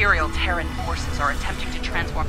Imperial Terran forces are attempting to transform